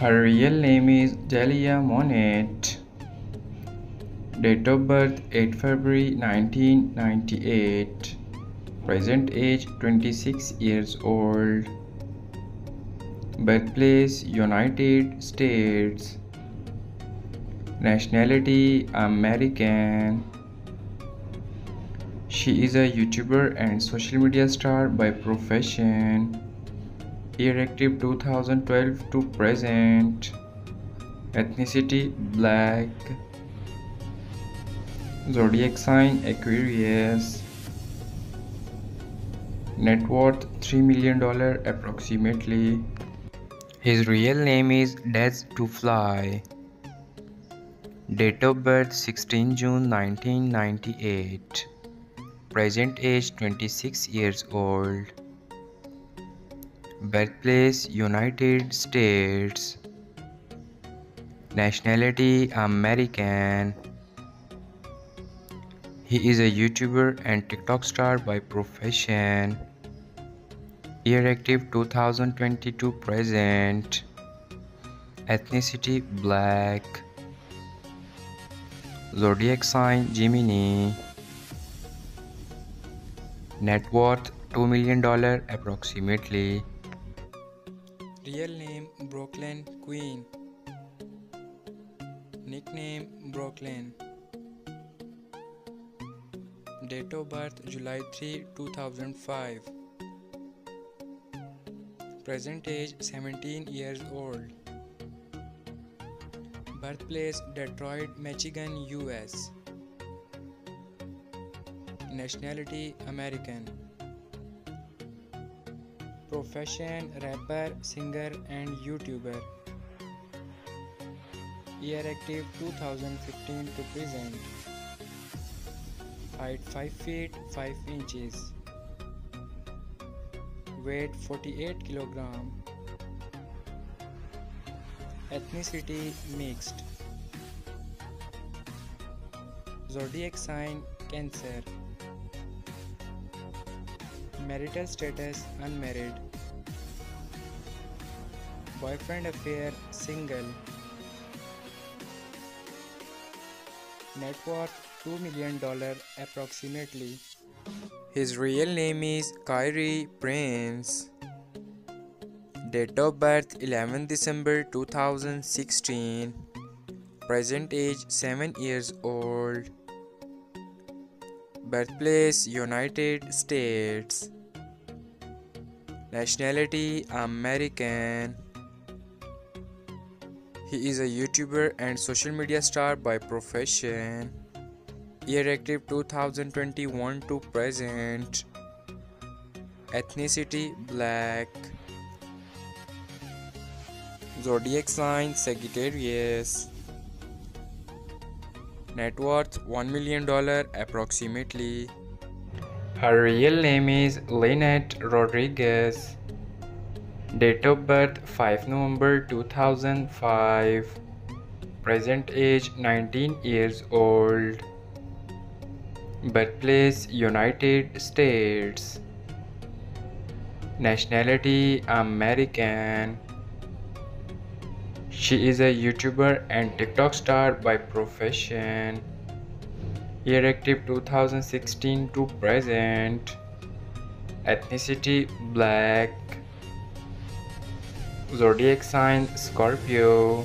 Her real name is Jaliyah Monet. Date of birth 8 February 1998. Present age 26 years old. Birthplace United States. Nationality American. She is a YouTuber and social media star by profession. Year active 2012 to present. Ethnicity black. Zodiac sign Aquarius. Net worth $3 million approximately. His real name is Des to Fly. Date of birth 16 June 1998. Present age 26 years old. Birthplace United States. Nationality American. He is a YouTuber and TikTok star by profession. Year active 2022 present. Ethnicity black. Zodiac sign Gemini. Net worth $2 million approximately. Real name Brooklyn Queen. Nickname Brooklyn. Date of birth July 3, 2005. Present age 17 years old. Birthplace Detroit, Michigan, US. Nationality American. Profession rapper, singer, and YouTuber. Year active 2015 to present. Height 5 feet 5 inches. Weight 48 kilogram. Ethnicity mixed. Zodiac sign Cancer. Marital status unmarried. Boyfriend affair single. Net worth $2 million approximately. His real name is Kyrie Prince. Date of birth 11 December 2016. Present age 7 years old. Birthplace United States. Nationality American. He is a YouTuber and social media star by profession. Year active 2021 to present. Ethnicity black. Zodiac sign Sagittarius. Net worth $1 million approximately. Her real name is Linnette Rodriguez. Date of birth 5 November 2005. Present age 19 years old. Birthplace United States. Nationality American. She is a YouTuber and TikTok star by profession. Year active 2016 to present. Ethnicity black. Zodiac sign Scorpio.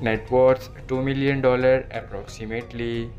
Net worth $2 million approximately.